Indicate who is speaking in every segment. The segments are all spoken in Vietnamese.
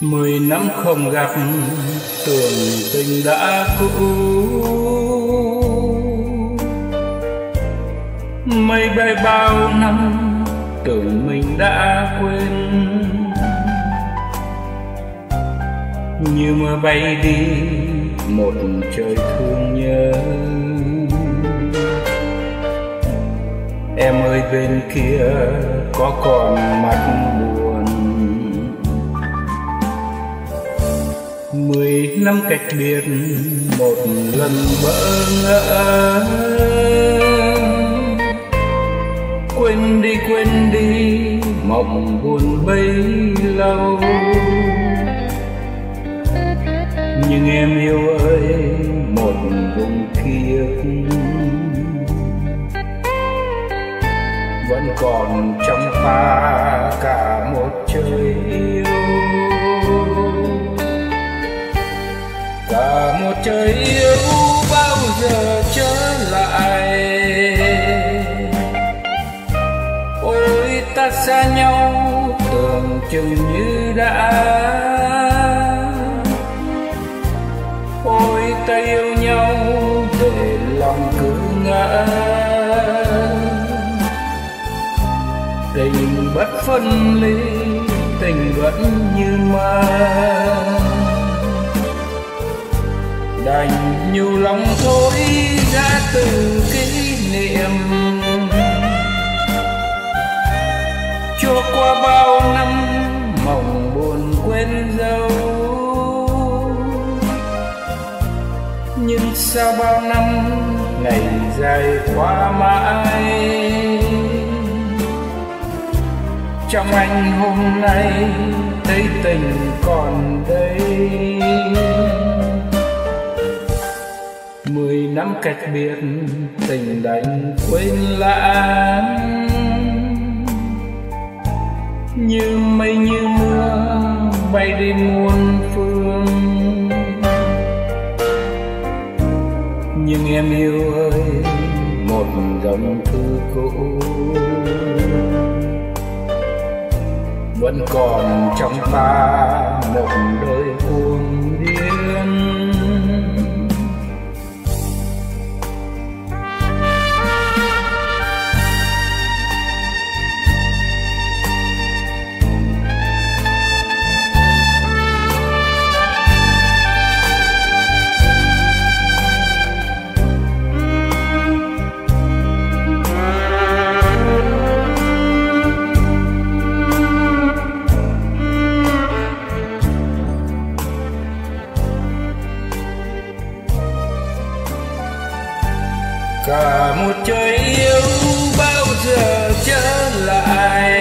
Speaker 1: mười năm không gặp, tưởng tình đã cũ. Mây bay bao năm, tưởng mình đã quên. Như mưa bay đi, một trời thương nhớ. Em ơi, bên kia có còn mặt mười năm cách biệt, một lần bỡ ngỡ. Quên đi quên đi, mộng buồn bấy lâu. Nhưng em yêu ơi, một vùng kia. Vẫn còn trong ta cả và một trời yêu bao giờ trở lại? Ôi, ta xa nhau, tưởng chừng như đã. Ôi, ta yêu nhau để lòng cứ ngỡ tình bất phân ly, tình vẫn như mơ đành. Nhiều lòng thôi ra từng kỷ niệm. Cho qua bao năm mộng buồn quên dấu. Nhưng sau bao năm ngày dài qua mãi, trong anh hôm nay thấy tình còn đây mười năm cách biệt, tình đành quên lãng. Như mây như mưa, bay đi muôn phương. Nhưng em yêu ơi, một dòng thư cũ. Vẫn còn trong ta một đời vui cả một trời yêu bao giờ trở lại.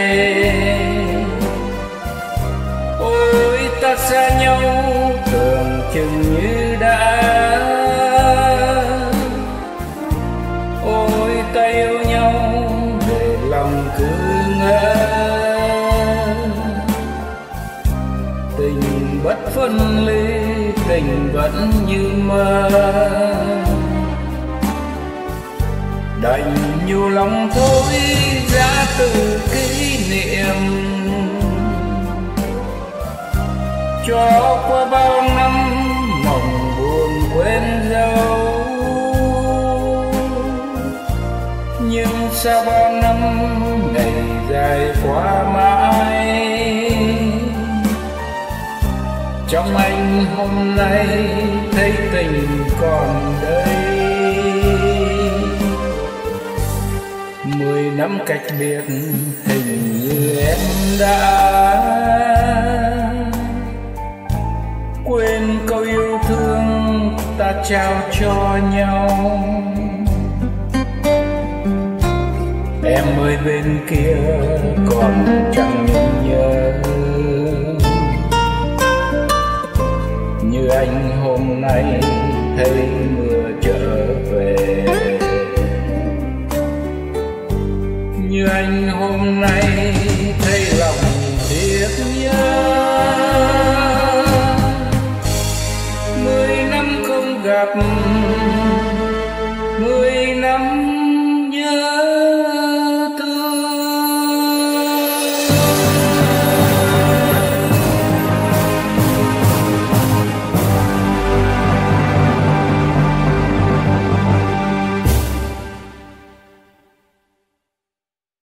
Speaker 1: Ôi, ta xa nhau, tưởng chừng như đã. Ôi, ta yêu nhau, để lòng cứ ngỡ. Tình bất phân ly, tình vẫn như mơ đành nhiều lòng thôi ra từ kỷ niệm. Cho qua bao năm mộng buồn quên dấu. Nhưng sao bao năm ngày dài quá mãi, trong anh hôm nay thấy tình còn đây nắm năm cách biệt hình như em đã quên câu yêu thương ta trao cho nhau. Em ơi, bên kia còn chẳng như anh hôm nay thấy lòng tiếc nhớ. Mười năm không gặp